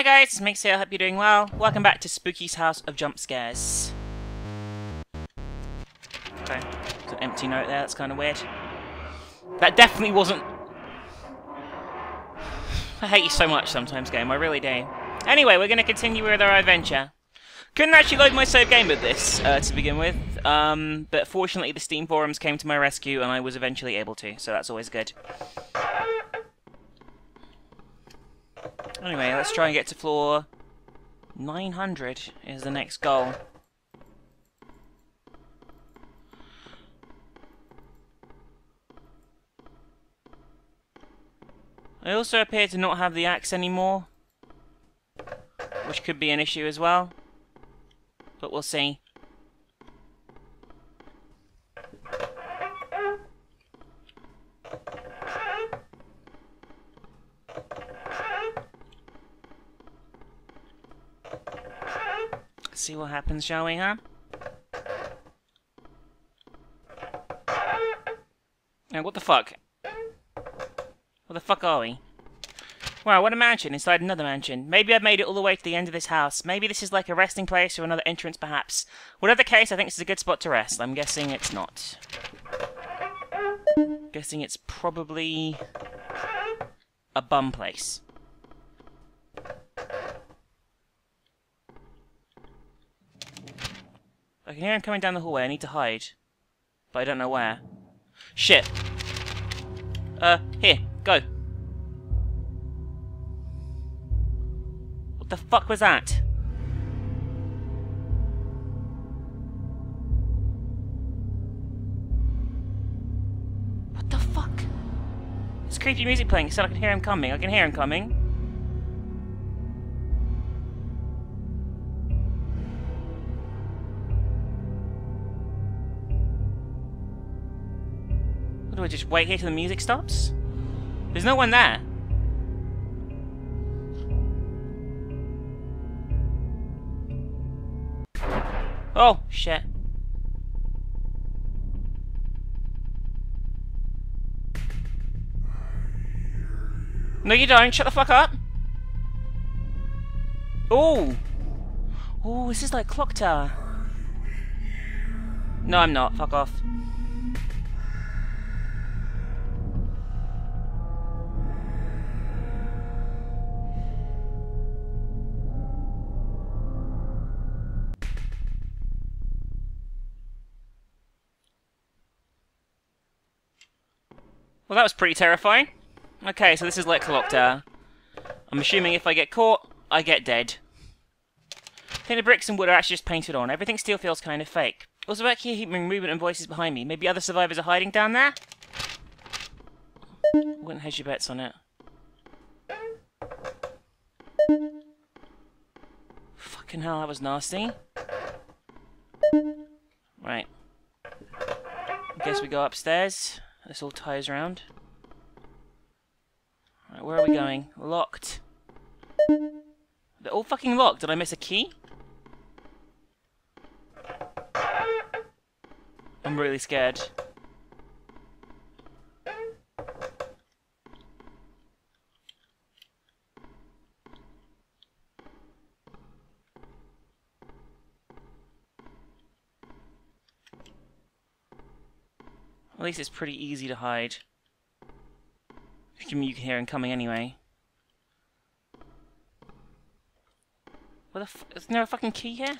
Hi guys, Minx here, hope you're doing well. Welcome back to Spooky's House of Jump Scares. Okay, there's an empty note there, that's kind of weird. That definitely wasn't... I hate you so much sometimes, game, I really do. Anyway, we're going to continue with our adventure. Couldn't actually load my save game with this, uh, to begin with, um, but fortunately the Steam forums came to my rescue and I was eventually able to, so that's always good. Anyway, let's try and get to floor 900 is the next goal. I also appear to not have the axe anymore, which could be an issue as well, but we'll see. See what happens, shall we, huh? Now, what the fuck? What the fuck are we? Wow, what a mansion inside another mansion. Maybe I've made it all the way to the end of this house. Maybe this is like a resting place or another entrance, perhaps. Whatever the case, I think this is a good spot to rest. I'm guessing it's not. Guessing it's probably a bum place. I can hear him coming down the hallway. I need to hide. But I don't know where. Shit. Uh, here. Go. What the fuck was that? What the fuck? There's creepy music playing, so I can hear him coming. I can hear him coming. Do I just wait here till the music stops? There's no one there. Oh, shit. No, you don't. Shut the fuck up. Oh. Oh, this is like Clock Tower. No, I'm not. Fuck off. Well, that was pretty terrifying. Okay, so this is like Lockdown. I'm assuming if I get caught, I get dead. I think the bricks and wood are actually just painted on. Everything still feels kind of fake. Also, back here, hearing movement and voices behind me. Maybe other survivors are hiding down there? Wouldn't hedge your bets on it. Fucking hell, that was nasty. Right. I guess we go upstairs. This all ties around. Right, where are we going? Locked. They're all fucking locked. Did I miss a key? I'm really scared. Least it's pretty easy to hide. You can, you can hear him coming anyway. What the f- is there a fucking key here?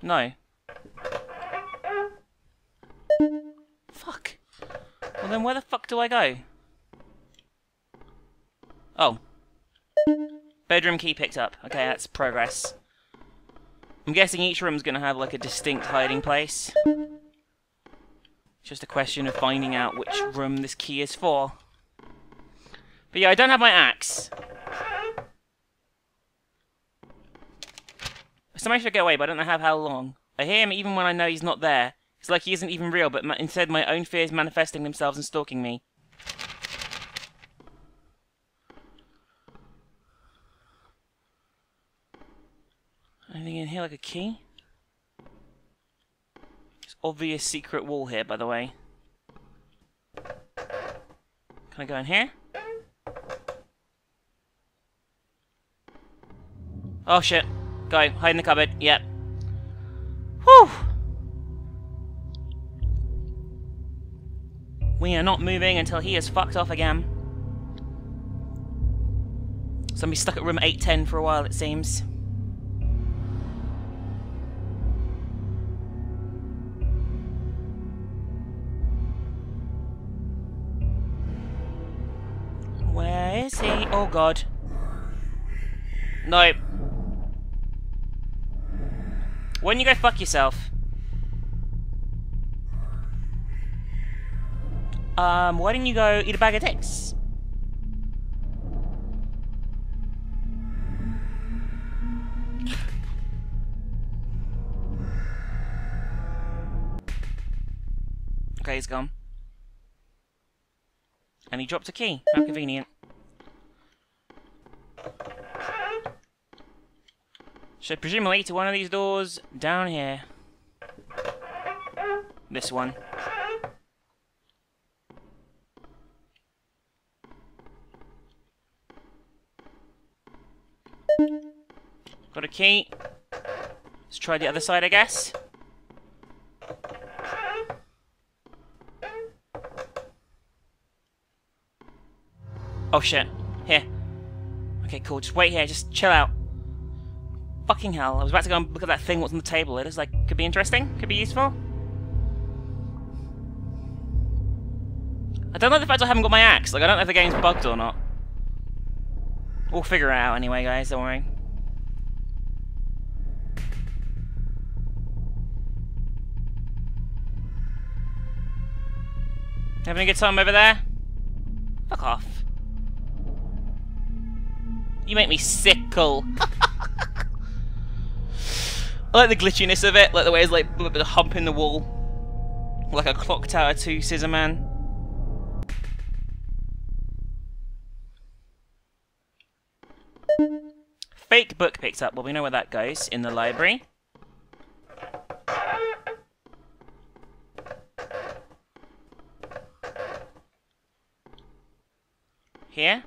No. Fuck. Well then where the fuck do I go? Oh. Bedroom key picked up. Okay, that's progress. I'm guessing each room's gonna have like a distinct hiding place. Just a question of finding out which room this key is for. But yeah, I don't have my axe. So Somebody should get away, but I don't know how, how long. I hear him even when I know he's not there. It's like he isn't even real, but instead my own fears manifesting themselves and stalking me. Anything in here like a key? Obvious secret wall here, by the way. Can I go in here? Oh shit. Go. Hide in the cupboard. Yep. Whew. We are not moving until he is fucked off again. Somebody stuck at room 810 for a while, it seems. Oh god. No. Why don't you go fuck yourself? Um, why didn't you go eat a bag of dicks? okay, he's gone. And he dropped a key. How convenient. So presumably to one of these doors down here. This one. Got a key. Let's try the other side, I guess. Oh shit. Here. Okay, cool. Just wait here. Just chill out. Fucking hell. I was about to go and look at that thing what's on the table. It is like, could be interesting. Could be useful. I don't know the fact I haven't got my axe. Like, I don't know if the game's bugged or not. We'll figure it out anyway, guys. Don't worry. Having a good time over there? Fuck off. You make me sickle. I like the glitchiness of it, like the way it's like a bit of hump in the wall. Like a Clock Tower 2 Scissor Man. Fake book picked up. Well, we know where that goes. In the library. Here.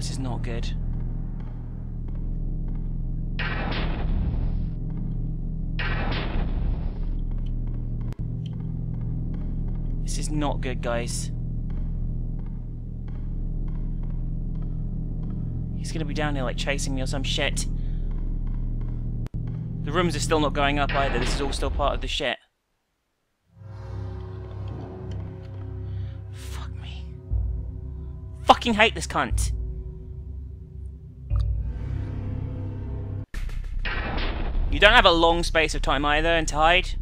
This is not good. This is not good, guys. He's gonna be down here, like, chasing me or some shit. The rooms are still not going up either. This is all still part of the shit. Fuck me. Fucking hate this cunt. You don't have a long space of time either and to hide.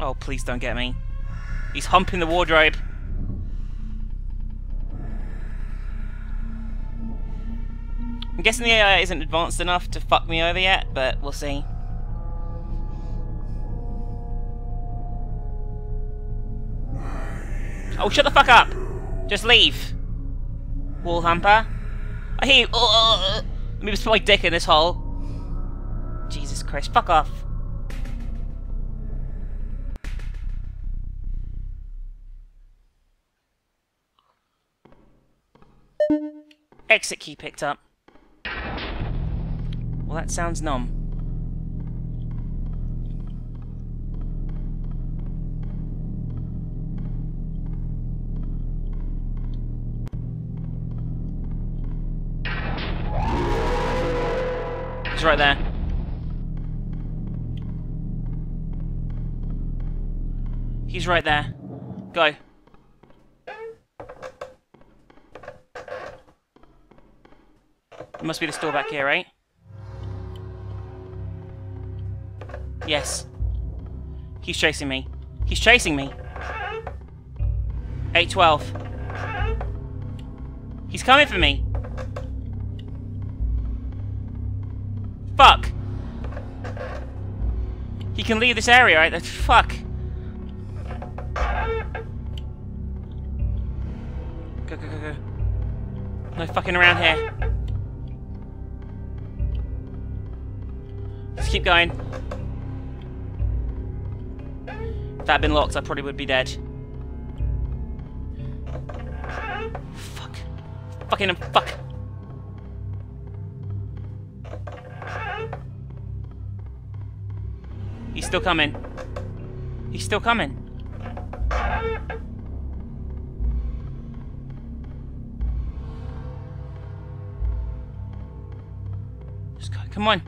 Oh, please don't get me. He's humping the wardrobe. I'm guessing the AI isn't advanced enough to fuck me over yet, but we'll see. Oh, shut the fuck up! Just leave. Wall hamper. I you. Oh, oh, oh, let me just put my dick in this hole. Jesus Christ, fuck off. Exit key picked up. Well, that sounds numb. He's right there. He's right there. Go. It must be the store back here, right? Yes. He's chasing me. He's chasing me. 812. He's coming for me. He can leave this area, right? Fuck. Go, go, go, go. No fucking around here. Just keep going. If that had been locked, I probably would be dead. Fuck. Fucking fuck. He's still coming. He's still coming. Just go. Come on.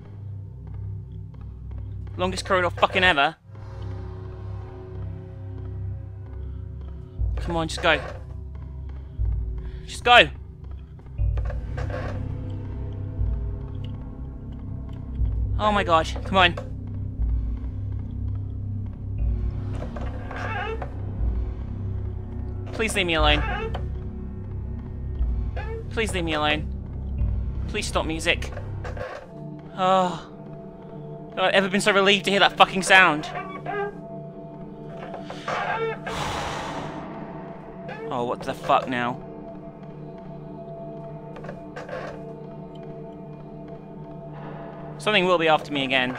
Longest corridor fucking ever. Come on, just go. Just go. Oh my god, come on. Please leave me alone. Please leave me alone. Please stop music. Oh. Have I ever been so relieved to hear that fucking sound? Oh, what the fuck now? Something will be after me again.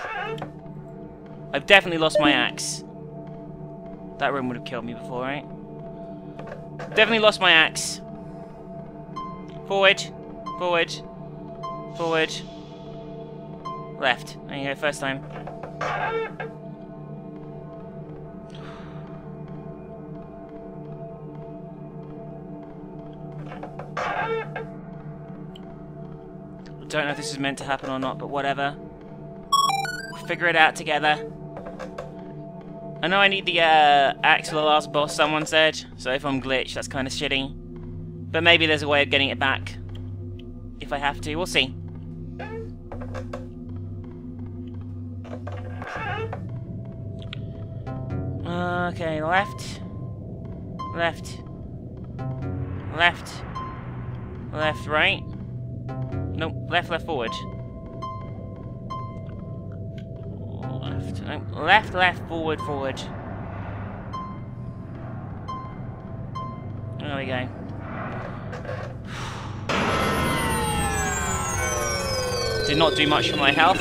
I've definitely lost my axe. That room would have killed me before, right? Definitely lost my axe. Forward. Forward. Forward. Left. There you go, first time. I don't know if this is meant to happen or not, but whatever. We'll figure it out together. I know I need the uh, axe for the last boss, someone said, so if I'm glitched, that's kind of shitty. But maybe there's a way of getting it back. If I have to, we'll see. Okay, left. Left. Left. Left, right. Nope, left, left, forward. Left, nope, left, left, forward, forward. There we go. Did not do much for my health.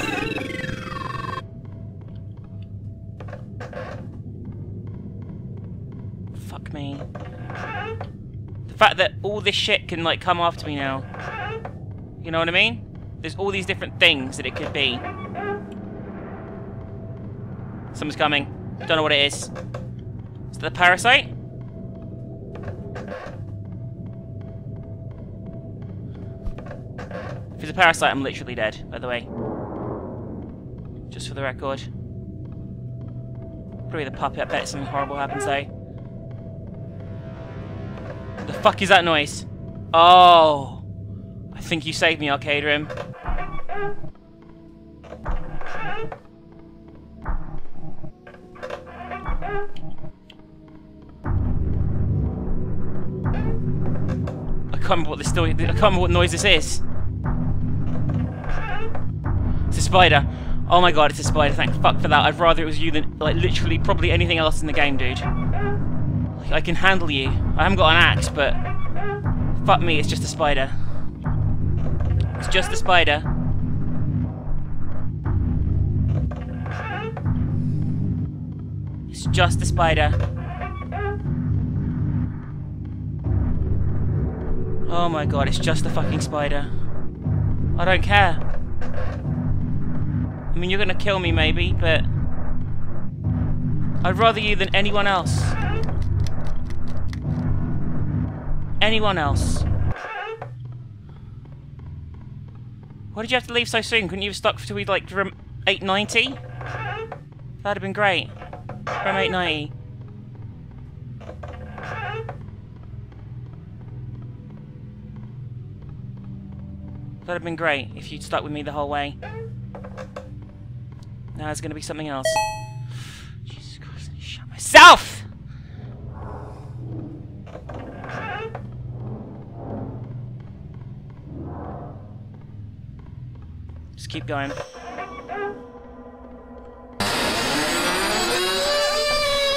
Fuck me. The fact that all this shit can, like, come after me now. You know what I mean? There's all these different things that it could be. Someone's coming. Don't know what it is. Is that the parasite? If it's a parasite, I'm literally dead, by the way. Just for the record. Probably the puppet, I bet something horrible happens though. The fuck is that noise? Oh! I think you saved me, Arcade Rim. I can't remember what this story. I can't remember what noise this is. It's a spider. Oh my god, it's a spider. Thank fuck for that. I'd rather it was you than like literally probably anything else in the game, dude. I can handle you. I haven't got an axe, but fuck me, it's just a spider. It's just a spider. It's just a spider. Oh my god, it's just a fucking spider. I don't care. I mean, you're gonna kill me maybe, but... I'd rather you than anyone else. Anyone else. Why did you have to leave so soon? Couldn't you have stuck to like 890? That'd have been great. From 890. That'd have been great if you'd stuck with me the whole way. Now there's gonna be something else. Jesus Christ, I shut myself! Just keep going.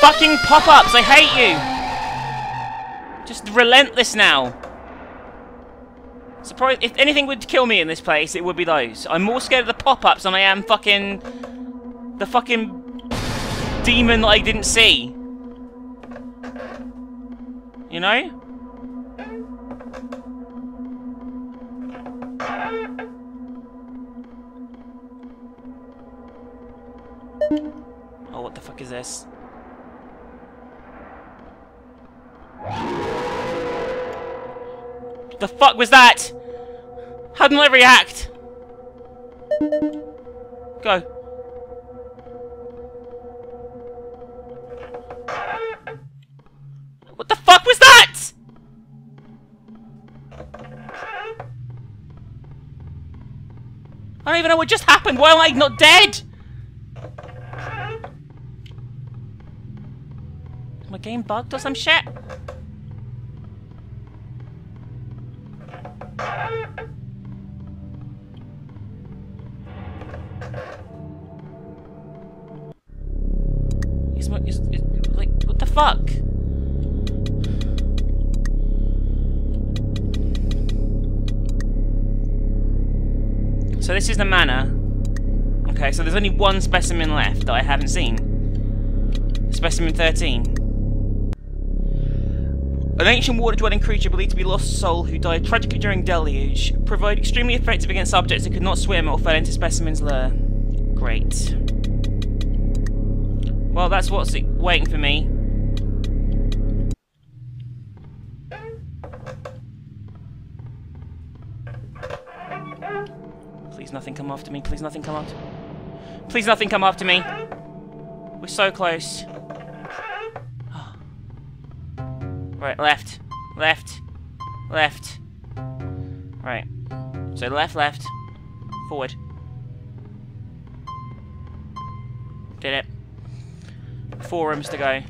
Fucking pop-ups! I hate you! Just relentless now. Surprise! If anything would kill me in this place, it would be those. I'm more scared of the pop-ups than I am fucking... The fucking... Demon that I didn't see. You know? Oh, what the fuck is this? The fuck was that? How did I react? Go. What the fuck was that? I don't even know what just happened. Why am I not dead? My game bugged or some shit? Like, what the fuck? So this is the manor. Okay, so there's only one specimen left that I haven't seen. Specimen 13. An ancient water-dwelling creature believed to be lost soul who died tragically during deluge, provide extremely effective against subjects that could not swim or fell into specimen's lure. Great. Well, that's what's waiting for me. Please nothing come after me. Please nothing come after me. Please nothing come after me. We're so close. right, left. Left. Left. Right. So left, left. Forward. Four rooms to go.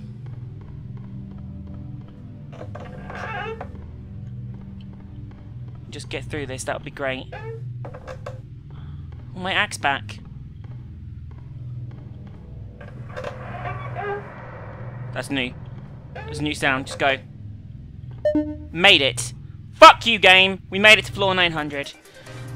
Just get through this, that would be great. Oh, my axe back. That's new. There's a new sound, just go. Made it. Fuck you, game! We made it to floor 900.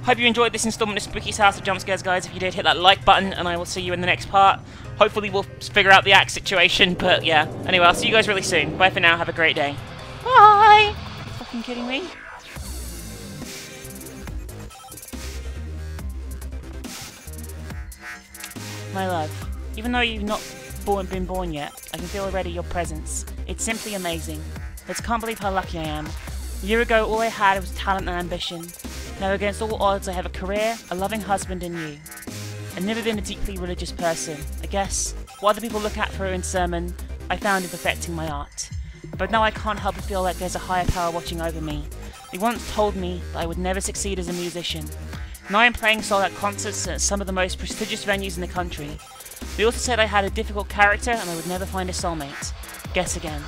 Hope you enjoyed this installment of Spooky's House of Jump Scares, guys. If you did, hit that like button, and I will see you in the next part. Hopefully we'll figure out the axe situation, but yeah. Anyway, I'll see you guys really soon. Bye for now, have a great day. Bye! Fucking kidding me? My love, even though you've not born, been born yet, I can feel already your presence. It's simply amazing. I just can't believe how lucky I am. A year ago, all I had was talent and ambition. Now, against all odds, I have a career, a loving husband, and you. I've never been a deeply religious person. I guess what other people look at for in sermon, I found in perfecting my art. But now I can't help but feel like there's a higher power watching over me. They once told me that I would never succeed as a musician. Now I'm playing sold out concerts at some of the most prestigious venues in the country. They also said I had a difficult character and I would never find a soulmate. Guess again.